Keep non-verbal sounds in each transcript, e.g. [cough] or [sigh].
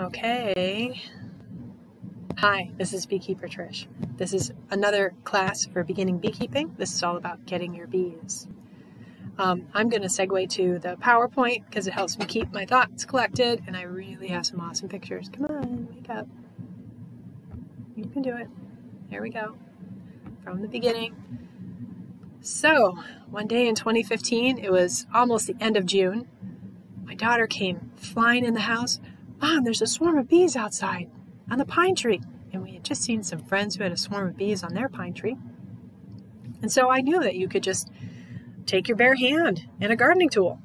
Okay. Hi, this is Beekeeper Trish. This is another class for beginning beekeeping. This is all about getting your bees. Um, I'm going to segue to the PowerPoint because it helps me keep my thoughts collected, and I really have some awesome pictures. Come on, wake up. You can do it. There we go. From the beginning. So, one day in 2015, it was almost the end of June. My daughter came flying in the house. Mom, there's a swarm of bees outside on the pine tree. And we had just seen some friends who had a swarm of bees on their pine tree. And so I knew that you could just take your bare hand and a gardening tool.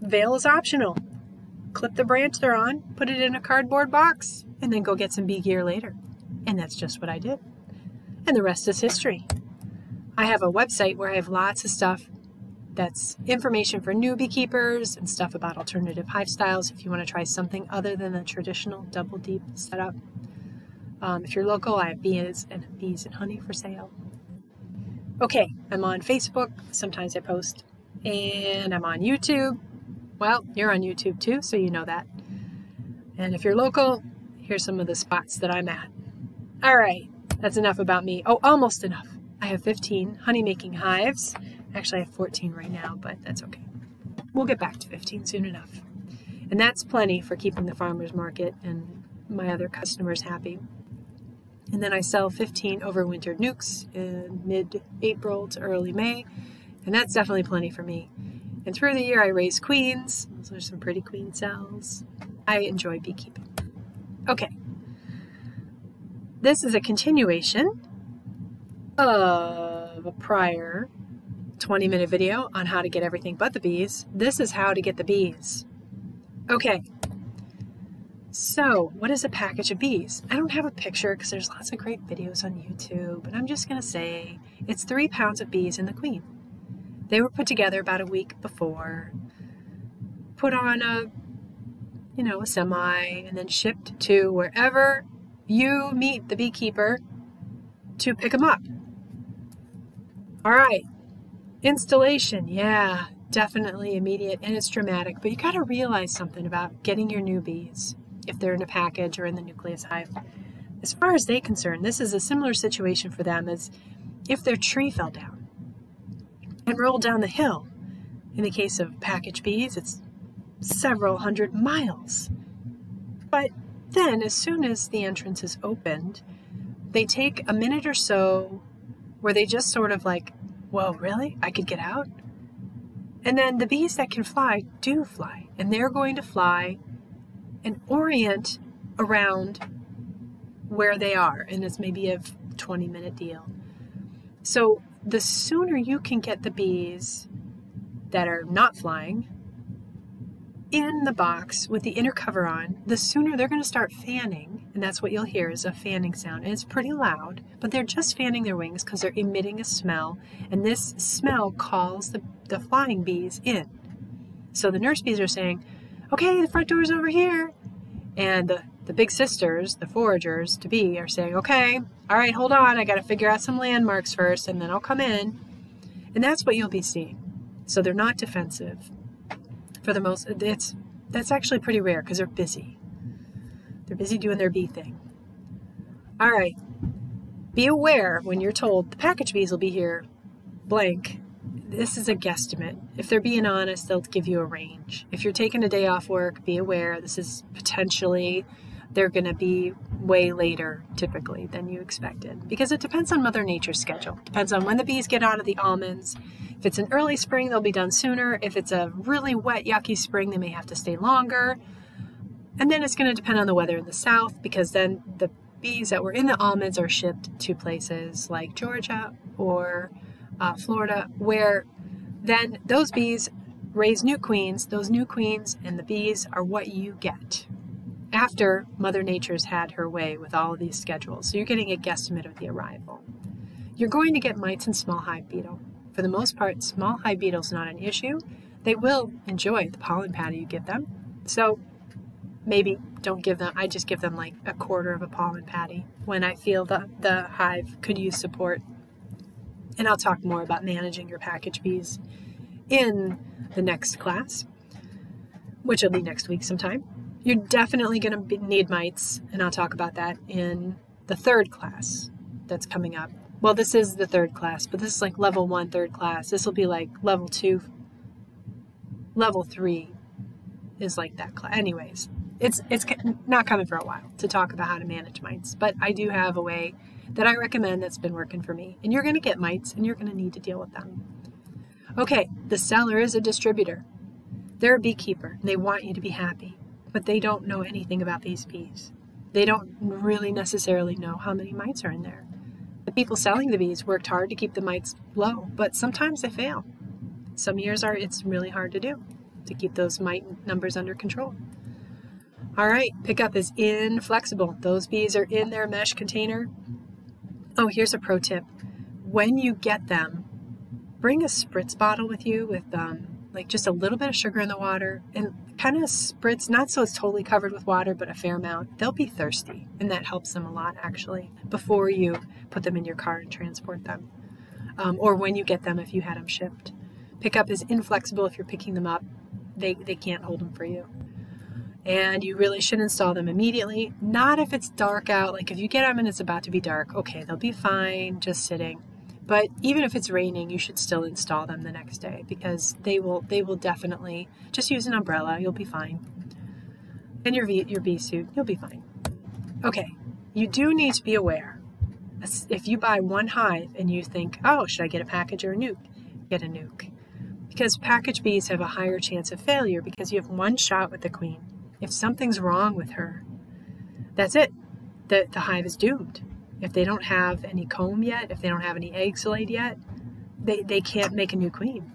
Veil is optional. Clip the branch they're on, put it in a cardboard box, and then go get some bee gear later. And that's just what I did. And the rest is history. I have a website where I have lots of stuff that's information for new beekeepers and stuff about alternative hive styles if you want to try something other than the traditional double deep setup. Um, if you're local, I have bees and bees and honey for sale. Okay, I'm on Facebook. Sometimes I post. And I'm on YouTube. Well, you're on YouTube too, so you know that. And if you're local, here's some of the spots that I'm at. All right, that's enough about me. Oh, almost enough. I have 15 honey making hives. Actually, I have 14 right now, but that's okay. We'll get back to 15 soon enough. And that's plenty for keeping the farmer's market and my other customers happy. And then I sell 15 overwintered nucs in mid April to early May, and that's definitely plenty for me. And through the year, I raise queens. Those are some pretty queen cells. I enjoy beekeeping. Okay. This is a continuation of a prior 20 minute video on how to get everything but the bees. This is how to get the bees. Okay. So, what is a package of bees? I don't have a picture because there's lots of great videos on YouTube, but I'm just going to say it's three pounds of bees in the queen. They were put together about a week before, put on a, you know, a semi, and then shipped to wherever you meet the beekeeper to pick them up. All right, Installation, yeah, definitely immediate and it's dramatic, but you got to realize something about getting your new bees if they're in a package or in the nucleus hive. As far as they're concerned, this is a similar situation for them as if their tree fell down and rolled down the hill. In the case of package bees, it's several hundred miles. But then, as soon as the entrance is opened, they take a minute or so where they just sort of like Whoa, really? I could get out? And then the bees that can fly do fly, and they're going to fly and orient around where they are, and it's maybe a 20 minute deal. So the sooner you can get the bees that are not flying in the box with the inner cover on, the sooner they're going to start fanning. And that's what you'll hear is a fanning sound. And it's pretty loud, but they're just fanning their wings because they're emitting a smell. And this smell calls the, the flying bees in. So the nurse bees are saying, okay, the front door's over here. And the, the big sisters, the foragers to be, are saying, okay, all right, hold on. I got to figure out some landmarks first and then I'll come in. And that's what you'll be seeing. So they're not defensive for the most it's that's actually pretty rare because they're busy. They're busy doing their bee thing. All right. Be aware when you're told the package bees will be here blank. This is a guesstimate. If they're being honest they'll give you a range. If you're taking a day off work be aware this is potentially they're going to be way later typically than you expected because it depends on mother nature's schedule depends on when the bees get out of the almonds if it's an early spring, they'll be done sooner. If it's a really wet, yucky spring, they may have to stay longer. And then it's going to depend on the weather in the south because then the bees that were in the almonds are shipped to places like Georgia or uh, Florida, where then those bees raise new queens. Those new queens and the bees are what you get after Mother Nature's had her way with all of these schedules. So you're getting a guesstimate of the arrival. You're going to get mites and small hive beetle. For the most part, small hive beetles not an issue. They will enjoy the pollen patty you give them. So maybe don't give them, I just give them like a quarter of a pollen patty when I feel the, the hive could use support. And I'll talk more about managing your package bees in the next class, which will be next week sometime. You're definitely going to need mites, and I'll talk about that in the third class that's coming up. Well, this is the third class, but this is like level one, third class. This will be like level two, level three is like that class. Anyways, it's it's not coming for a while to talk about how to manage mites, but I do have a way that I recommend that's been working for me. And you're going to get mites, and you're going to need to deal with them. Okay, the seller is a distributor. They're a beekeeper, and they want you to be happy, but they don't know anything about these bees. They don't really necessarily know how many mites are in there. The people selling the bees worked hard to keep the mites low, but sometimes they fail. Some years are it's really hard to do to keep those mite numbers under control. All right, pickup is inflexible. Those bees are in their mesh container. Oh, here's a pro tip. When you get them, bring a spritz bottle with you with um, like just a little bit of sugar in the water and kind of spritz, not so it's totally covered with water, but a fair amount. They'll be thirsty, and that helps them a lot actually before you put them in your car and transport them. Um, or when you get them if you had them shipped. Pickup is inflexible if you're picking them up they, they can't hold them for you. And you really should install them immediately. Not if it's dark out. Like if you get them and it's about to be dark, okay, they'll be fine just sitting. But even if it's raining, you should still install them the next day because they will they will definitely just use an umbrella. You'll be fine. And your v, your bee suit, you'll be fine. Okay, you do need to be aware. If you buy one hive and you think, oh, should I get a package or a nuc? Get a nuc. because package bees have a higher chance of failure because you have one shot with the queen. If something's wrong with her, that's it. The, the hive is doomed. If they don't have any comb yet, if they don't have any eggs laid yet, they, they can't make a new queen.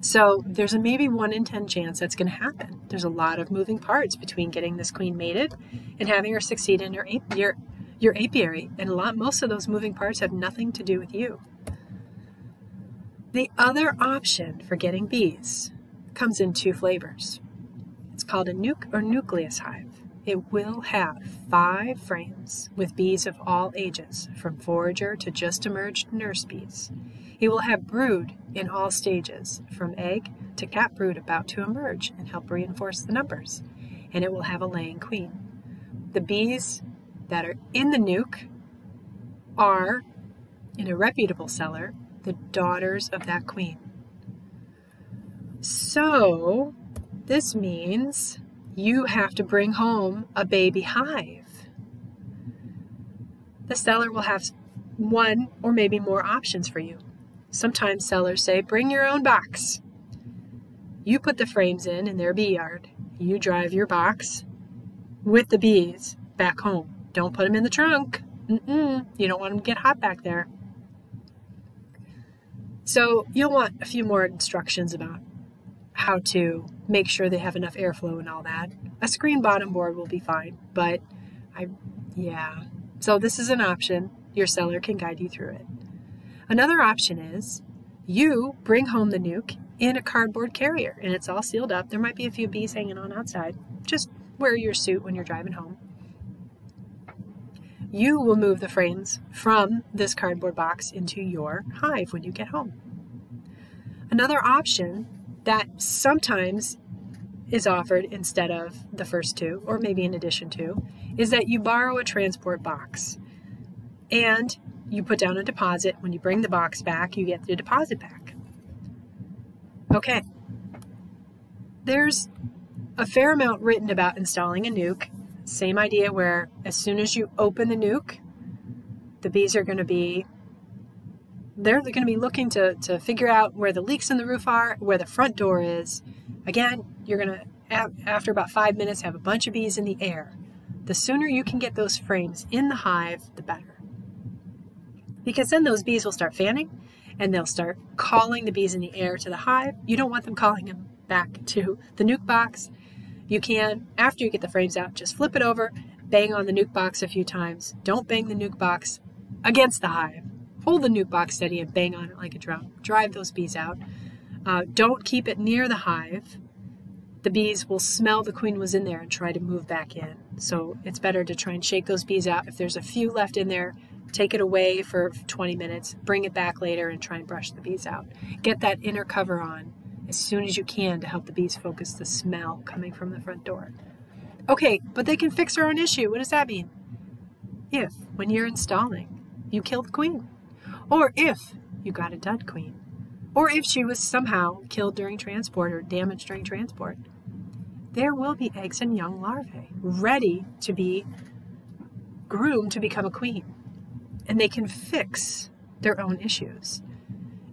So there's a maybe one in 10 chance that's going to happen. There's a lot of moving parts between getting this queen mated and having her succeed in your, your, your apiary. And a lot, most of those moving parts have nothing to do with you. The other option for getting bees comes in two flavors. It's called a nuc or nucleus hive. It will have five frames with bees of all ages, from forager to just emerged nurse bees. It will have brood in all stages, from egg to capped brood about to emerge and help reinforce the numbers. And it will have a laying queen. The bees that are in the nuc are in a reputable seller the daughters of that queen. So, this means you have to bring home a baby hive. The seller will have one or maybe more options for you. Sometimes sellers say, bring your own box. You put the frames in in their bee yard. You drive your box with the bees back home. Don't put them in the trunk. Mm-mm. You don't want them to get hot back there. So you'll want a few more instructions about how to make sure they have enough airflow and all that. A screen bottom board will be fine, but I, yeah. So this is an option. Your seller can guide you through it. Another option is you bring home the nuc in a cardboard carrier and it's all sealed up. There might be a few bees hanging on outside. Just wear your suit when you're driving home. You will move the frames from this cardboard box into your hive when you get home. Another option that sometimes is offered instead of the first two, or maybe in addition to, is that you borrow a transport box and you put down a deposit. When you bring the box back, you get the deposit back. Okay. There's a fair amount written about installing a nuc. same idea where as soon as you open the nuc, the bees are going to be they're going to be looking to, to figure out where the leaks in the roof are, where the front door is. Again, you're going to, after about five minutes, have a bunch of bees in the air. The sooner you can get those frames in the hive, the better. Because then those bees will start fanning and they'll start calling the bees in the air to the hive. You don't want them calling them back to the nuc box. You can, after you get the frames out, just flip it over, bang on the nuc box a few times. Don't bang the nuc box against the hive. Hold the nuc box steady and bang on it like a drum. Drive those bees out. Uh, don't keep it near the hive. The bees will smell the queen was in there and try to move back in. So it's better to try and shake those bees out. If there's a few left in there, take it away for 20 minutes, bring it back later and try and brush the bees out. Get that inner cover on as soon as you can to help the bees focus the smell coming from the front door. Okay, but they can fix their own issue. What does that mean? If, when you're installing, you kill the queen, or if you got a dud queen, or if she was somehow killed during transport or damaged during transport, there will be eggs and young larvae ready to be groomed to become a queen. And they can fix their own issues.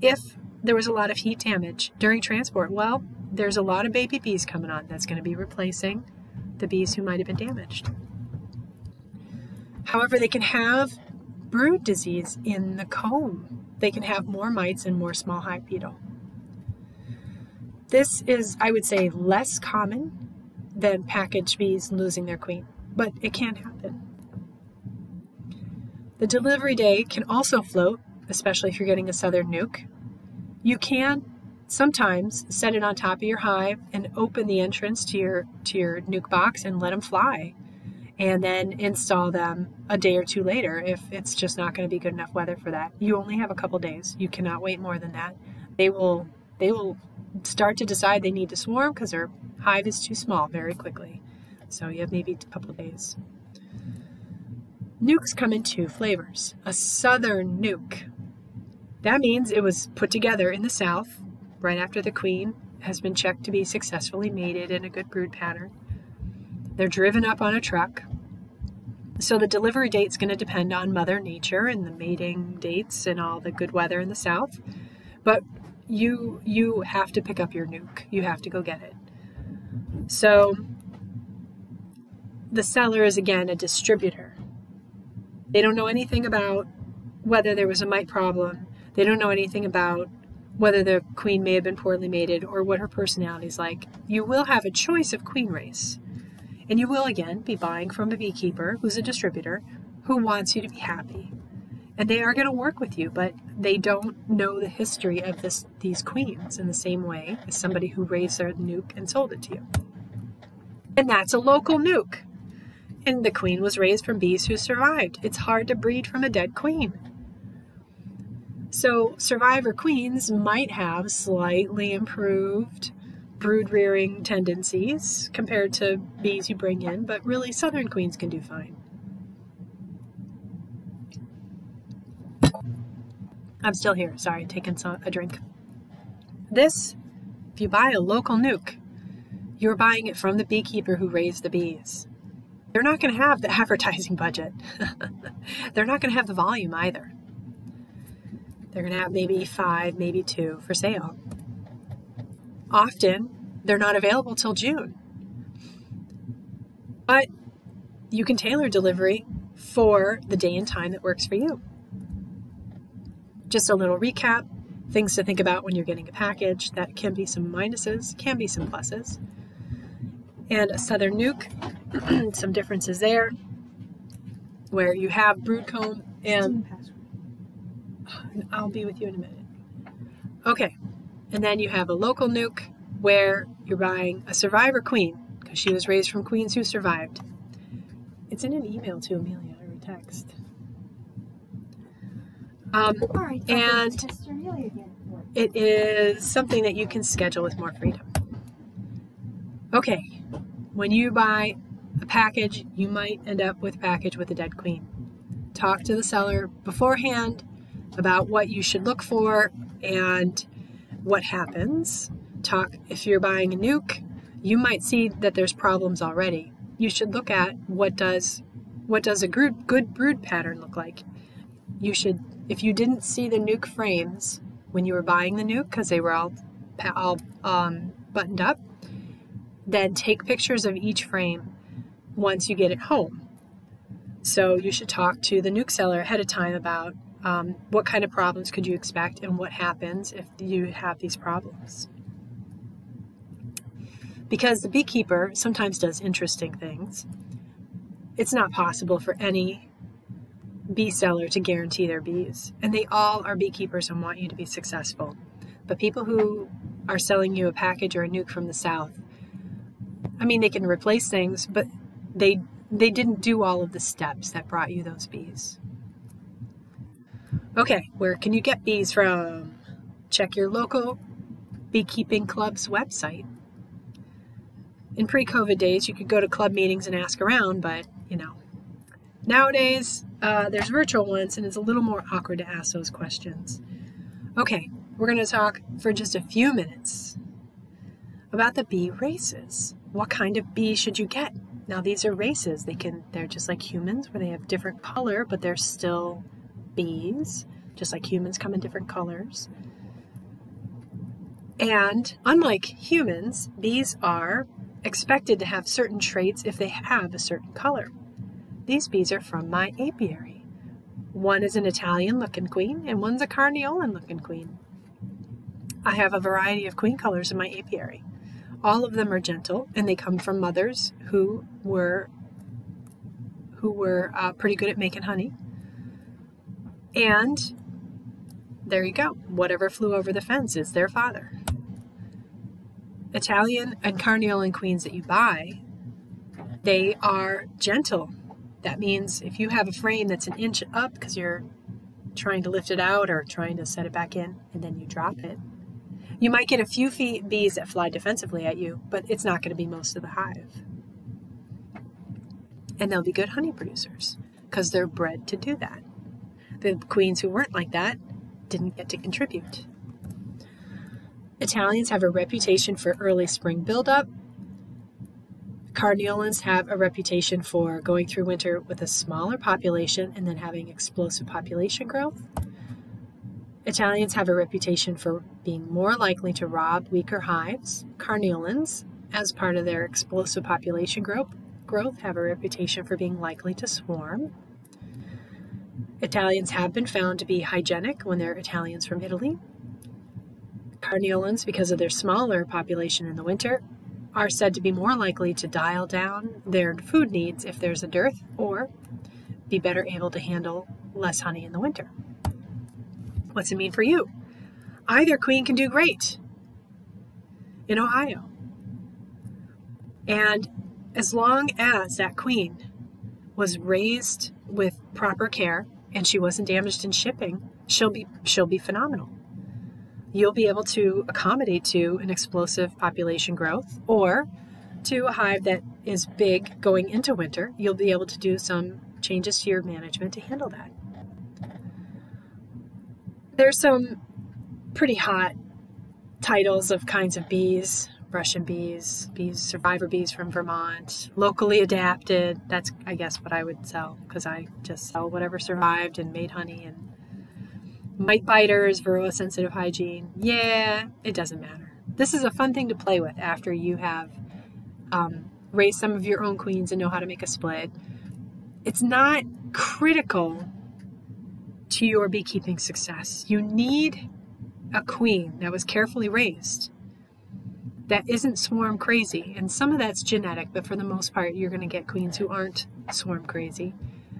If there was a lot of heat damage during transport, well, there's a lot of baby bees coming on that's going to be replacing the bees who might have been damaged. However, they can have brood disease in the comb. They can have more mites and more small hive beetle. This is, I would say, less common than package bees losing their queen, but it can happen. The delivery day can also float, especially if you're getting a southern nuc. You can sometimes set it on top of your hive and open the entrance to your to your nuc box and let them fly and then install them a day or two later if it's just not going to be good enough weather for that. You only have a couple days. You cannot wait more than that. They will they will start to decide they need to swarm because their hive is too small very quickly. So you have maybe a couple days. Nucs come in two flavors a southern nuc. That means it was put together in the south right after the queen has been checked to be successfully mated in a good brood pattern. They're driven up on a truck. So the delivery date's going to depend on Mother Nature and the mating dates and all the good weather in the south. But you you have to pick up your nuc. You have to go get it. So the seller is again a distributor. They don't know anything about whether there was a mite problem. They don't know anything about whether the queen may have been poorly mated or what her personality is like, you will have a choice of queen race. And you will again be buying from a beekeeper who's a distributor who wants you to be happy. And they are going to work with you, but they don't know the history of this, these queens in the same way as somebody who raised their nuc and sold it to you. And that's a local nuc. And the queen was raised from bees who survived. It's hard to breed from a dead queen. So, survivor queens might have slightly improved brood rearing tendencies compared to bees you bring in, but really, southern queens can do fine. I'm still here. Sorry, taking a drink. This, if you buy a local nuc, you're buying it from the beekeeper who raised the bees. They're not going to have the [laughs] advertising budget. [laughs] They're not going to have the volume either. They're going to have maybe five, maybe two for sale. Often, they're not available till June. But you can tailor delivery for the day and time that works for you. Just a little recap things to think about when you're getting a package that can be some minuses, can be some pluses. And a southern nuc, [clears throat] some differences there, where you have brood comb and I'll be with you in a minute. Okay, and then you have a local nuc where you're buying a survivor queen because she was raised from queens who survived. It's in an email to Amelia or a text. Um, and it is something that you can schedule with more freedom. Okay, when you buy a package, you might end up with a package with a dead queen. Talk to the seller beforehand about what you should look for and what happens. Talk if you're buying a nuc, you might see that there's problems already. You should look at what does what does a good, good brood pattern look like. You should if you didn't see the nuc frames when you were buying the nuc because they were all all um, buttoned up, then take pictures of each frame once you get it home. So you should talk to the nuc seller ahead of time about um, what kind of problems could you expect and what happens if you have these problems? Because the beekeeper sometimes does interesting things. It's not possible for any bee seller to guarantee their bees. And they all are beekeepers and want you to be successful. But people who are selling you a package or a nuc from the south, I mean, they can replace things, but they they didn't do all of the steps that brought you those bees. Okay, where can you get bees from? Check your local Beekeeping Club's website. In pre COVID days, you could go to club meetings and ask around, but you know, nowadays uh, there's virtual ones and it's a little more awkward to ask those questions. Okay, we're going to talk for just a few minutes about the bee races. What kind of bee should you get? Now these are races. They can they're just like humans where they have different color, but they're still bees, just like humans come in different colors. And unlike humans, bees are expected to have certain traits if they have a certain color. These bees are from my apiary. One is an Italian looking queen and one's a Carniolan looking queen. I have a variety of queen colors in my apiary. All of them are gentle, and they come from mothers who were who were uh, pretty good at making honey. And there you go. Whatever flew over the fence is their father. Italian and Carniolan queens that you buy, they are gentle. That means if you have a frame that's an inch up because you're trying to lift it out or trying to set it back in and then you drop it, you might get a few feet bees that fly defensively at you, but it's not going to be most of the hive. And they'll be good honey producers because they're bred to do that. The queens who weren't like that didn't get to contribute. Italians have a reputation for early spring buildup. Carniolans have a reputation for going through winter with a smaller population and then having explosive population growth. Italians have a reputation for being more likely to rob weaker hives. Carniolans, as part of their explosive population growth, growth have a reputation for being likely to swarm. Italians have been found to be hygienic when they're Italians from Italy. Carniolans, because of their smaller population in the winter, are said to be more likely to dial down their food needs if there's a dearth or be better able to handle less honey in the winter. What's it mean for you? Either queen can do great in Ohio. And as long as that queen was raised with proper care and she wasn't damaged in shipping, she'll be she'll be phenomenal. You'll be able to accommodate to an explosive population growth or to a hive that is big going into winter. You'll be able to do some changes to your management to handle that. There's some pretty hot titles of kinds of bees Russian bees, bees, survivor bees from Vermont, locally adapted. That's, I guess, what I would sell because I just sell whatever survived and made honey and mite biters, varroa sensitive hygiene. Yeah, it doesn't matter. This is a fun thing to play with after you have um, raised some of your own queens and know how to make a split. It's not critical to your beekeeping success. You need a queen that was carefully raised, that isn't swarm crazy. And some of that's genetic, but for the most part, you're going to get queens who aren't swarm crazy,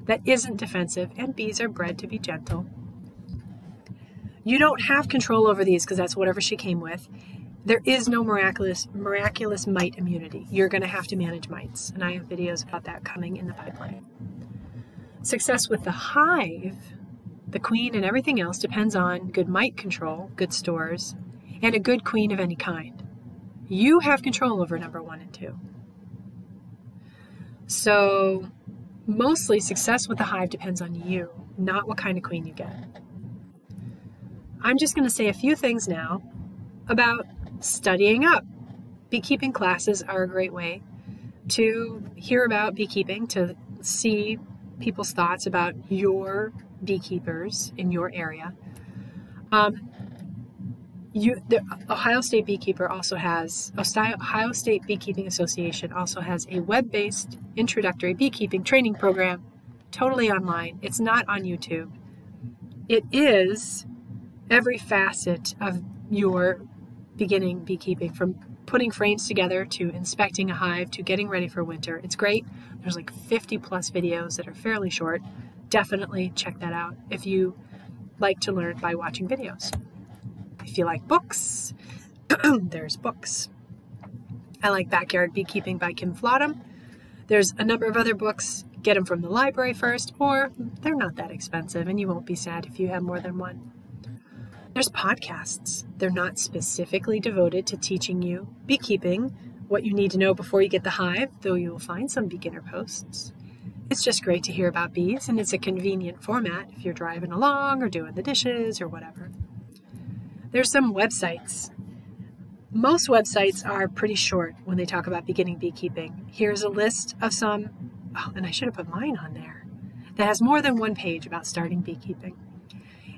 that isn't defensive, and bees are bred to be gentle. You don't have control over these because that's whatever she came with. There is no miraculous miraculous mite immunity. You're going to have to manage mites, and I have videos about that coming in the pipeline. Success with the hive the queen and everything else depends on good mite control, good stores, and a good queen of any kind. You have control over number one and two. So, mostly success with the hive depends on you, not what kind of queen you get. I'm just going to say a few things now about studying up. Beekeeping classes are a great way to hear about beekeeping, to see people's thoughts about your beekeepers in your area. Um, you, the Ohio State Beekeeper also has Ohio State Beekeeping Association also has a web-based introductory beekeeping training program, totally online. It's not on YouTube. It is every facet of your beginning beekeeping, from putting frames together to inspecting a hive to getting ready for winter. It's great. There's like 50 plus videos that are fairly short definitely check that out if you like to learn by watching videos. If you like books, [clears throat] there's books. I like Backyard Beekeeping by Kim Flottum. There's a number of other books. Get them from the library first, or they're not that expensive, and you won't be sad if you have more than one. There's podcasts. They're not specifically devoted to teaching you beekeeping, what you need to know before you get the hive, though you will find some beginner posts. It's just great to hear about bees, and it's a convenient format if you're driving along or doing the dishes or whatever. There's some websites. Most websites are pretty short when they talk about beginning beekeeping. Here's a list of some, oh, and I should have put mine on there, that has more than one page about starting beekeeping.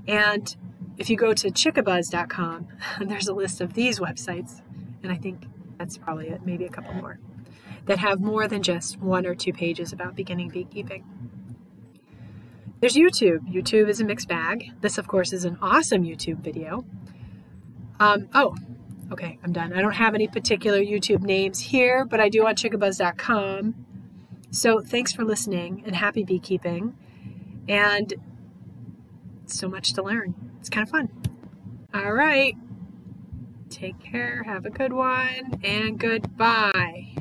And if you go to chickabuzz.com, [laughs] there's a list of these websites, and I think that's probably it, maybe a couple more, that have more than just one or two pages about beginning beekeeping. There's YouTube. YouTube is a mixed bag. This, of course, is an awesome YouTube video. Um, oh, okay, I'm done. I don't have any particular YouTube names here, but I do on chickabuzz.com. So thanks for listening and happy beekeeping. And so much to learn. It's kind of fun. All right. Take care. Have a good one. And goodbye.